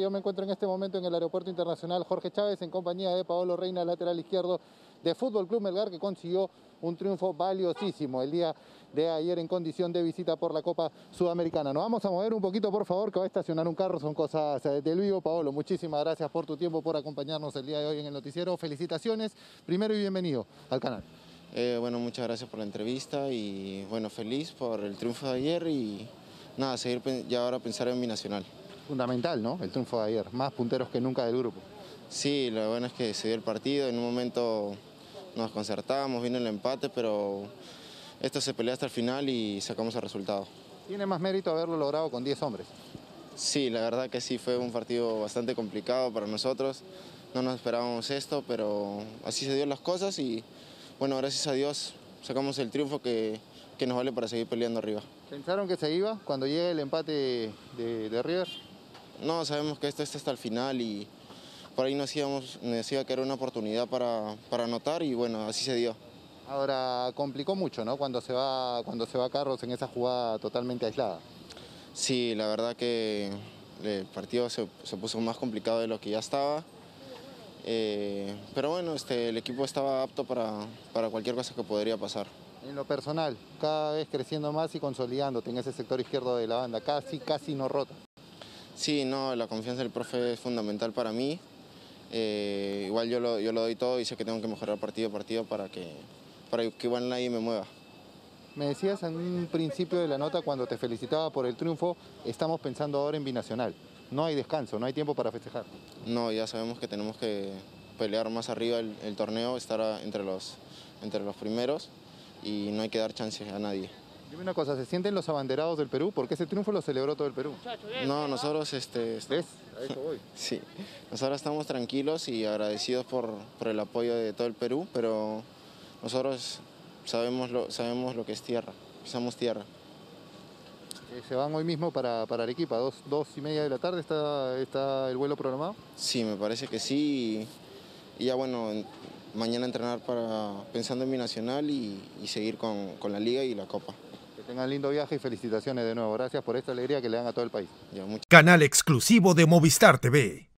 Yo me encuentro en este momento en el Aeropuerto Internacional Jorge Chávez en compañía de Paolo Reina, lateral izquierdo de Fútbol Club Melgar, que consiguió un triunfo valiosísimo el día de ayer en condición de visita por la Copa Sudamericana. Nos vamos a mover un poquito, por favor, que va a estacionar un carro, son cosas del vivo. Paolo, muchísimas gracias por tu tiempo, por acompañarnos el día de hoy en el noticiero. Felicitaciones, primero y bienvenido al canal. Eh, bueno, muchas gracias por la entrevista y bueno, feliz por el triunfo de ayer y nada, seguir ya ahora pensar en mi nacional fundamental, ¿no? El triunfo de ayer, más punteros que nunca del grupo. Sí, lo bueno es que se dio el partido, en un momento nos concertamos, vino el empate, pero esto se peleó hasta el final y sacamos el resultado. ¿Tiene más mérito haberlo logrado con 10 hombres? Sí, la verdad que sí, fue un partido bastante complicado para nosotros. No nos esperábamos esto, pero así se dio las cosas y bueno, gracias a Dios sacamos el triunfo que, que nos vale para seguir peleando arriba. ¿Pensaron que se iba cuando llegue el empate de, de River? No, sabemos que esto está hasta el final y por ahí nos, íbamos, nos iba a quedar una oportunidad para, para anotar y bueno, así se dio. Ahora complicó mucho, ¿no? Cuando se va, cuando se va Carlos en esa jugada totalmente aislada. Sí, la verdad que el partido se, puso más complicado de lo que ya estaba. Eh, pero bueno, este, el equipo estaba apto para, para cualquier cosa que podría pasar. En lo personal, cada vez creciendo más y consolidándote en ese sector izquierdo de la banda, casi, casi no rota. Sí, no, la confianza del profe es fundamental para mí. Eh, igual yo lo, yo lo doy todo y sé que tengo que mejorar partido a partido para que, para que igual nadie me mueva. Me decías en un principio de la nota cuando te felicitaba por el triunfo, estamos pensando ahora en binacional. No hay descanso, no hay tiempo para festejar. No, ya sabemos que tenemos que pelear más arriba el, el torneo, estar entre los, entre los primeros y no hay que dar chance a nadie. Dime una cosa, ¿se sienten los abanderados del Perú? Porque ese triunfo lo celebró todo el Perú. No, nosotros... Este, ¿Ves? A eso voy. sí, nosotros estamos tranquilos y agradecidos por, por, el apoyo de todo el Perú, pero nosotros sabemos lo, sabemos lo que es tierra, pisamos tierra. Eh, ¿Se van hoy mismo para, para Arequipa? ¿Dos, ¿Dos y media de la tarde está, está el vuelo programado? Sí, me parece que sí. Y, ya bueno, mañana entrenar para pensando en mi nacional y, y seguir con, con la liga y la copa. Que tengan lindo viaje y felicitaciones de nuevo. Gracias por esta alegría que le dan a todo el país. Canal exclusivo de Movistar TV.